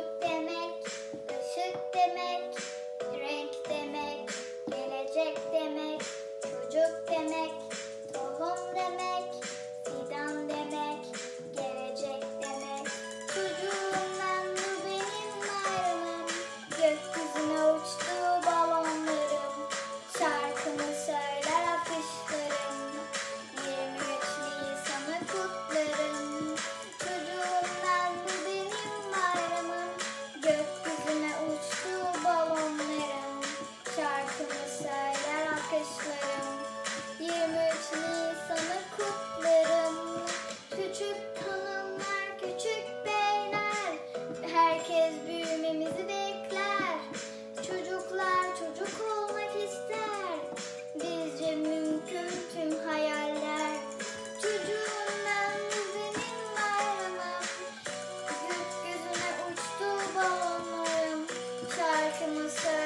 って Herkes büyümemizi bekler. Çocuklar çocuk olmak ister. Bizce mümkün tüm hayaller. Çocuğundan müzenin bayramı. Gökyüzüne uçtu balonlarım. Şarkımı söyle.